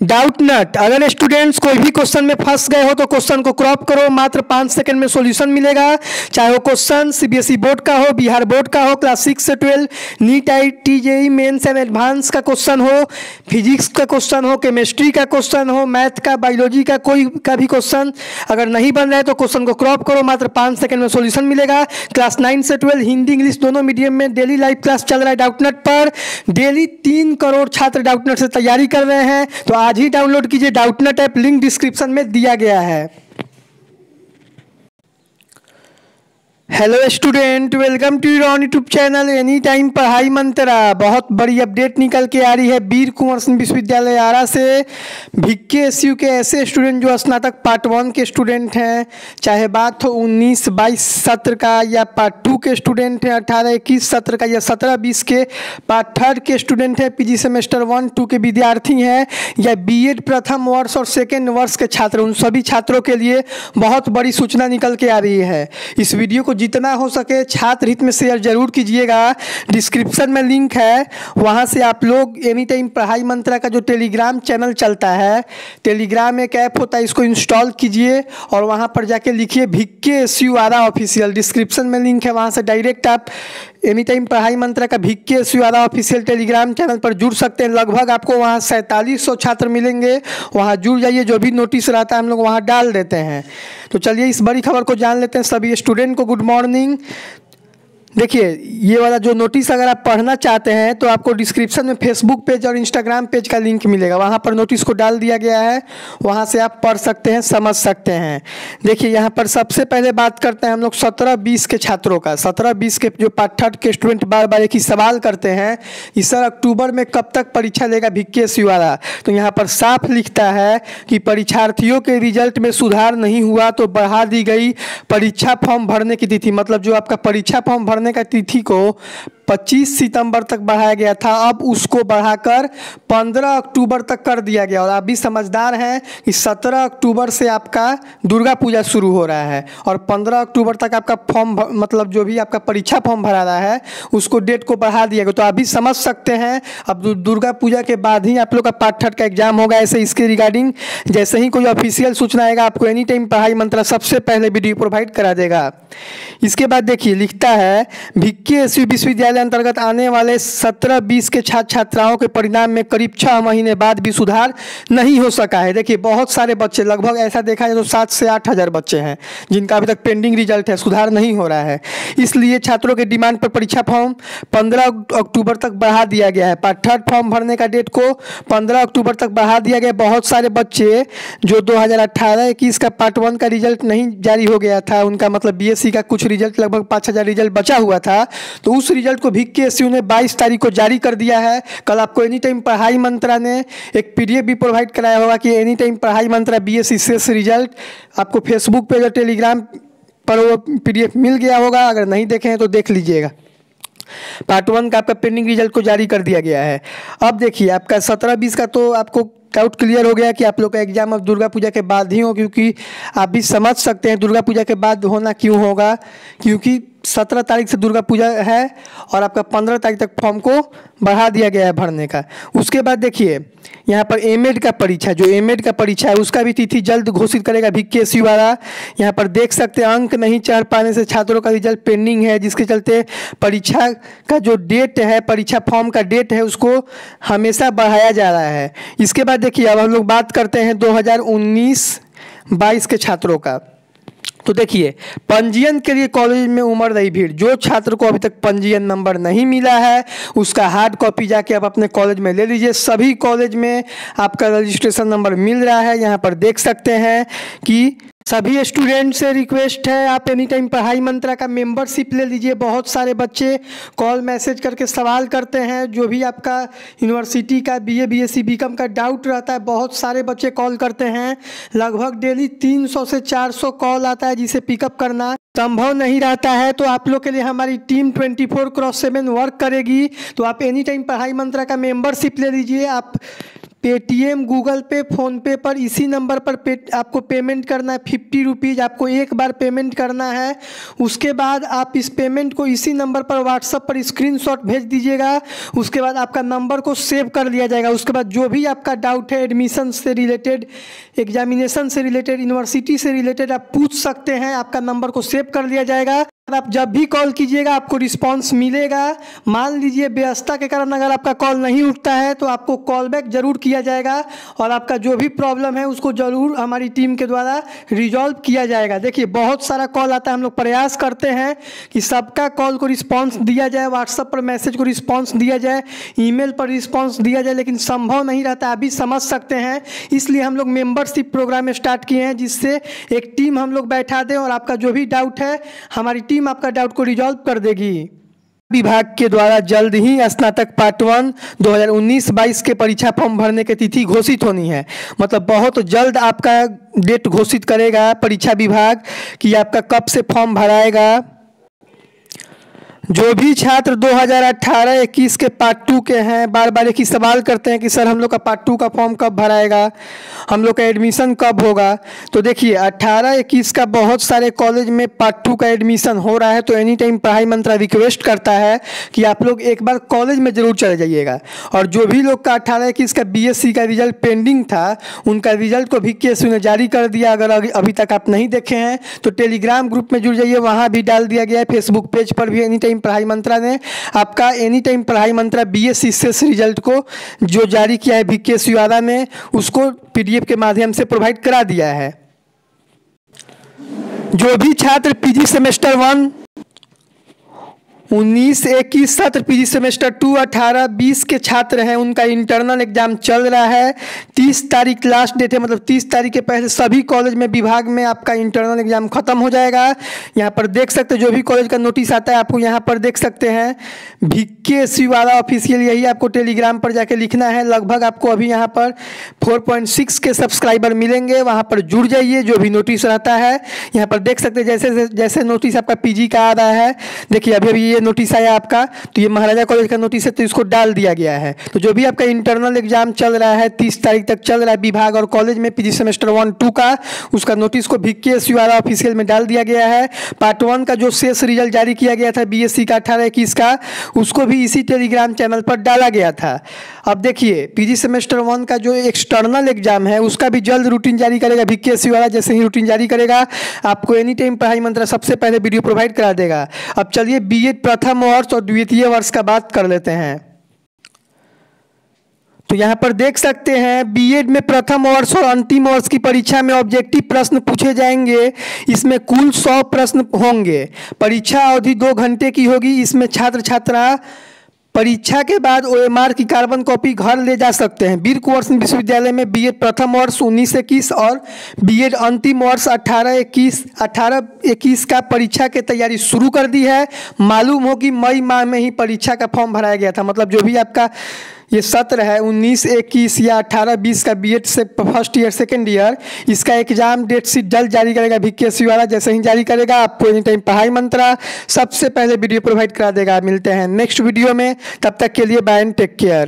Doubt नट अगर students कोई भी क्वेश्चन में फंस गए हो तो क्वेश्चन को क्रॉप करो। मात्र पाँच सेकंड में सॉल्यूशन मिलेगा। चाहे वो क्वेश्चन सीबीएसई बोर्ड का हो, बिहार बोर्ड का हो क्लास सिक्स से twelve NEET I T JEE mains and advance का क्वेश्चन हो फिजिक्स का क्वेश्चन हो केमिस्ट्री का क्वेश्चन हो मैथ का बायोलॉजी का कोई का भी क्वेश्चन अगर नहीं बन रहा है तो क्वेश्चन को क्रॉप करो। मात्र पाँच सेकंड में सोल्यूशन मिलेगा। क्लास नाइन से ट्वेल्व हिंदी, इंग्लिश दोनों मीडियम में डेली लाइव क्लास चल रहा है। डाउटनेट पर डेली तीन करोड़ छात्र डाउटनेट से तैयारी कर रहे हैं। तो आज ही डाउनलोड कीजिए डाउटनेट ऐप लिंक डिस्क्रिप्शन में दिया गया है। Hello student welcome to your YouTube channel any time Padhai Mantra. बहुत बड़ी अपडेट निकल के आ रही है वीर कुंवर सिंह विश्वविद्यालय आरा से। भिक्के एस के ऐसे स्टूडेंट जो स्नातक पार्ट वन के स्टूडेंट हैं। चाहे बात हो उन्नीस, बाईस सत्र का या पार्ट टू के स्टूडेंट हैं, अठारह, इक्कीस सत्र का या सत्रह, बीस के पार्ट थर्ड के स्टूडेंट हैं। पीजी सेमेस्टर वन टू के विद्यार्थी हैं। या बी प्रथम वर्ष और सेकेंड वर्ष के छात्र, उन सभी छात्रों के लिए बहुत बड़ी सूचना निकल के आ रही है। इस वीडियो को जितना हो सके छात्र हित में शेयर ज़रूर कीजिएगा। डिस्क्रिप्शन में लिंक है। वहाँ से आप लोग एनी टाइम पढ़ाई मंत्रा का जो टेलीग्राम चैनल चलता है, टेलीग्राम एक ऐप होता है, इसको इंस्टॉल कीजिए और वहाँ पर जाके लिखिए V K S U Ara official description में लिंक है, वहाँ से डायरेक्ट आप एनी टाइम पढ़ाई मंत्रा का भिक्के वाला ऑफिशियल टेलीग्राम चैनल पर जुड़ सकते हैं। लगभग आपको वहाँ सैंतालीस सौ छात्र मिलेंगे। वहाँ जुड़ जाइए, जो भी नोटिस रहता है, हम लोग वहाँ डाल देते हैं। तो चलिए इस बड़ी खबर को जान लेते हैं। सभी स्टूडेंट को गुड मॉर्निंग देखिए, ये वाला जो नोटिस अगर आप पढ़ना चाहते हैं तो आपको डिस्क्रिप्शन में फेसबुक पेज और इंस्टाग्राम पेज का लिंक मिलेगा। वहाँ पर नोटिस को डाल दिया गया है। वहाँ से आप पढ़ सकते हैं, समझ सकते हैं। देखिए, यहाँ पर सबसे पहले बात करते हैं हम लोग सत्रह बीस के छात्रों का। सत्रह बीस के जो थर्ड के स्टूडेंट बार बार एक ही सवाल करते हैं कि सर अक्टूबर में कब तक परीक्षा लेगा भिक्के वाला? तो यहाँ पर साफ़ लिखता है कि परीक्षार्थियों के रिज़ल्ट में सुधार नहीं हुआ तो बढ़ा दी गई परीक्षा फॉर्म भरने की तिथि। मतलब जो आपका परीक्षा फॉर्म भरने का तिथि को 25 सितंबर तक बढ़ाया गया था। अब उसको बढ़ाकर 15 अक्टूबर तक कर दिया गया। और आप भी समझदार हैं कि 17 अक्टूबर से आपका दुर्गा पूजा शुरू हो रहा है और 15 अक्टूबर तक आपका फॉर्म मतलब जो भी आपका परीक्षा फॉर्म भरा रहा है, उसको डेट को बढ़ा दिया गया। तो आप भी समझ सकते हैं, अब दुर्गा पूजा के बाद ही आप लोग का थर्ड का एग्ज़ाम होगा ऐसे इसके रिगार्डिंग। जैसे ही कोई ऑफिशियल सूचना आएगा, आपको एनी टाइम पढ़ाई मंत्रा सबसे पहले वीडियो प्रोवाइड करा देगा। इसके बाद देखिए, लिखता है भिक्की एस विश्वविद्यालय अंतर्गत आने वाले सत्रह बीस के छात्र छात्राओं के परिणाम में करीब छः महीने बाद भी सुधार नहीं हो सका है। देखिए, बहुत सारे बच्चे, लगभग ऐसा देखा जाए तो सात से आठ हज़ार बच्चे हैं, जिनका अभी तक पेंडिंग रिज़ल्ट है, सुधार नहीं हो रहा है। इसलिए छात्रों के डिमांड पर परीक्षा फॉर्म पंद्रह अक्टूबर तक बढ़ा दिया गया है। थर्ड फॉर्म भरने का डेट को पंद्रह अक्टूबर तक बढ़ा दिया गया। बहुत सारे बच्चे जो दो हज़ार इक्कीस का पार्ट वन का रिज़ल्ट नहीं जारी हो गया था, उनका मतलब बीएससी का कुछ रिज़ल्ट, लगभग पाँच हज़ार रिज़ल्ट बचा हुआ था तो उस रिज़ल्ट को भी के ने 22 तारीख को जारी कर दिया है। कल आपको एनी टाइम पढ़ाई मंत्रा ने एक पीडीएफ भी प्रोवाइड कराया होगा कि any time Padhai Mantra B S result आपको फेसबुक पे या टेलीग्राम पर वो पीडीएफ मिल गया होगा। अगर नहीं देखे हैं तो देख लीजिएगा। पार्ट वन का आपका पेंडिंग रिज़ल्ट को जारी कर दिया गया है। अब देखिए, आपका सत्रह बीस का तो आपको डाउट क्लियर हो गया कि आप लोग का एग्ज़ाम अब दुर्गा पूजा के बाद ही हो, क्योंकि आप भी समझ सकते हैं दुर्गा पूजा के बाद होना क्यों होगा। क्योंकि सत्रह तारीख से दुर्गा पूजा है और आपका पंद्रह तारीख तक फॉर्म को बढ़ा दिया गया है भरने का। उसके बाद देखिए, यहाँ पर एम का परीक्षा, जो एम का परीक्षा है, उसका भी तिथि जल्द घोषित करेगा सी वाला यहाँ पर देख सकते हैं, अंक नहीं चढ़ पाने से छात्रों का रिज़ल्ट पेंडिंग है, जिसके चलते परीक्षा का जो डेट है, परीक्षा फॉर्म का डेट है, उसको हमेशा बढ़ाया जा रहा है। इसके बाद देखिए, अब हम लोग बात करते हैं दो हज़ार के छात्रों का। तो देखिए, पंजीयन के लिए कॉलेज में उमड़ रही भीड़। जो छात्र को अभी तक पंजीयन नंबर नहीं मिला है, उसका हार्ड कॉपी जाके आप अपने कॉलेज में ले लीजिए। सभी कॉलेज में आपका रजिस्ट्रेशन नंबर मिल रहा है। यहाँ पर देख सकते हैं कि सभी स्टूडेंट से रिक्वेस्ट है, आप एनी टाइम पढ़ाई मंत्रा का मेंबरशिप ले लीजिए। बहुत सारे बच्चे कॉल मैसेज करके सवाल करते हैं, जो भी आपका यूनिवर्सिटी का बीए बीएससी बीकॉम का डाउट रहता है, बहुत सारे बच्चे कॉल करते हैं। लगभग डेली 300 से 400 कॉल आता है जिसे पिकअप करना संभव नहीं रहता है। तो आप लोग के लिए हमारी team 24 four cross seven work करेगी। तो आप एनी टाइम पढ़ाई मंत्रा का मेंबरशिप ले लीजिए। आप पेटीएम, गूगल पे, फ़ोनपे पर, इसी नंबर पर पे, आपको पेमेंट करना है, फिफ्टी रुपीज़ आपको एक बार पेमेंट करना है। उसके बाद आप इस पेमेंट को इसी नंबर पर व्हाट्सअप पर स्क्रीनशॉट भेज दीजिएगा। उसके बाद आपका नंबर को सेव कर लिया जाएगा। उसके बाद जो भी आपका डाउट है, एडमिशन से रिलेटेड, एग्जामिनेशन से रिलेटेड, यूनिवर्सिटी से रिलेटेड, आप पूछ सकते हैं, आपका नंबर को सेव कर लिया जाएगा। आप जब भी कॉल कीजिएगा, आपको रिस्पांस मिलेगा। मान लीजिए व्यवस्था के कारण अगर आपका कॉल नहीं उठता है तो आपको कॉल बैक ज़रूर किया जाएगा और आपका जो भी प्रॉब्लम है, उसको ज़रूर हमारी टीम के द्वारा रिजॉल्व किया जाएगा। देखिए, बहुत सारा कॉल आता है, हम लोग प्रयास करते हैं कि सबका कॉल को रिस्पॉन्स दिया जाए व्हाट्सअप पर मैसेज को रिस्पॉन्स दिया जाए, ईमेल पर रिस्पॉन्स दिया जाए, लेकिन संभव नहीं रहता अभी समझ सकते हैं, इसलिए हम लोग मेम्बरशिप प्रोग्राम स्टार्ट किए हैं, जिससे एक टीम हम लोग बैठा दें और आपका जो भी डाउट है, हमारी टीम टीम आपका डाउट को रिजॉल्व कर देगी। विभाग के द्वारा जल्द ही स्नातक पार्ट वन 2019-22 के परीक्षा फॉर्म भरने की तिथि घोषित होनी है। मतलब बहुत जल्द आपका डेट घोषित करेगा परीक्षा विभाग कि आपका कब से फॉर्म भराएगा। जो भी छात्र 2018-21 के पार्ट टू के हैं बार बार एक ही सवाल करते हैं कि, सर, हम लोग का पार्ट टू का फॉर्म कब भराएगा? हम लोग का एडमिशन कब होगा? तो देखिए 18-21 का बहुत सारे कॉलेज में पार्ट टू का एडमिशन हो रहा है तो एनी टाइम पढ़ाई मंत्रा रिक्वेस्ट करता है कि आप लोग एक बार कॉलेज में ज़रूर चले जाइएगा। और जो भी लोग का अट्ठारह इक्कीस का बीएससी का रिज़ल्ट पेंडिंग था, उनका रिज़ल्ट को भी केस ने जारी कर दिया। अगर अभी तक आप नहीं देखे हैं तो टेलीग्राम ग्रुप में जुड़ जाइए, वहाँ भी डाल दिया गया है फेसबुक पेज पर भी एनी टाइम टाइम पढ़ाई मंत्रा ने। आपका any time Padhai Mantra B S result को, जो जारी किया है वी के ने, उसको पीडीएफ के माध्यम से प्रोवाइड करा दिया है। जो भी छात्र पीजी सेमेस्टर वन उन्नीस इक्कीस सत्र पी जी सेमेस्टर टू, अठारह, बीस के छात्र हैं, उनका इंटरनल एग्ज़ाम चल रहा है। तीस तारीख लास्ट डेट है मतलब तीस तारीख के पहले सभी कॉलेज में, विभाग में आपका इंटरनल एग्ज़ाम खत्म हो जाएगा। यहाँ पर देख सकते जो भी कॉलेज का नोटिस आता है आपको यहाँ पर देख सकते हैं। भिक्के वाला ऑफिशियल यही आपको टेलीग्राम पर जाके लिखना है। लगभग आपको अभी यहाँ पर फोर के सब्सक्राइबर मिलेंगे। वहाँ पर जुड़ जाइए, जो भी नोटिस रहता है। यहाँ पर देख सकते जैसे जैसे नोटिस आपका पीजी का आ रहा है। देखिए अभी अभी ये नोटिस आया आपका तो ये महाराजा कॉलेज का नोटिस है तो इसको डाल दिया गया है। तो जो भी आपका इंटरनल एग्ज़ाम चल रहा है, तीस तारीख तक चल रहा है विभाग और कॉलेज में पीजी सेमेस्टर वन टू का, उसका नोटिस को भी के एस ऑफिशियल में डाल दिया गया है। पार्ट वन का जो शेष रिज़ल्ट जारी किया गया था बी का, अठारह, इक्कीस का, उसको भी इसी टेलीग्राम चैनल पर डाला गया था। अब देखिए पीजी सेमेस्टर वन का जो एक्सटर्नल एग्ज़ाम है, उसका भी जल्द रूटीन जारी करेगा भी के जैसे ही रूटीन जारी करेगा, आपको एनी टाइम पढ़ाई मंत्रा सबसे पहले वीडियो प्रोवाइड करा देगा। अब चलिए बी प्रथम वर्ष और द्वितीय वर्ष का बात कर लेते हैं। तो यहाँ पर देख सकते हैं बीएड में प्रथम वर्ष और अंतिम वर्ष की परीक्षा में ऑब्जेक्टिव प्रश्न पूछे जाएँगे। इसमें कुल सौ प्रश्न होंगे। परीक्षा अवधि दो घंटे की होगी। इसमें छात्र छात्रा परीक्षा के बाद ओएमआर की कार्बन कॉपी घर ले जा सकते हैं। वीर कुंवर विश्वविद्यालय में बीएड प्रथम वर्ष उन्नीस इक्कीस और बीएड अंतिम वर्ष अठारह इक्कीस अठारह इक्कीस का परीक्षा की तैयारी शुरू कर दी है। मालूम हो कि मई माह में ही परीक्षा का फॉर्म भराया गया था। मतलब जो भी आपका ये सत्र है उन्नीस, इक्कीस या अठारह, बीस का बी से फ़र्स्ट ईयर सेकेंड ईयर इसका एग्ज़ाम डेट शीट जल्द जारी करेगा भी के वाला, जैसे ही जारी करेगा, आपको एनी टाइम पढ़ाई मंत्रा सबसे पहले वीडियो प्रोवाइड करा देगा। मिलते हैं नेक्स्ट वीडियो में, तब तक के लिए बाय एंड टेक केयर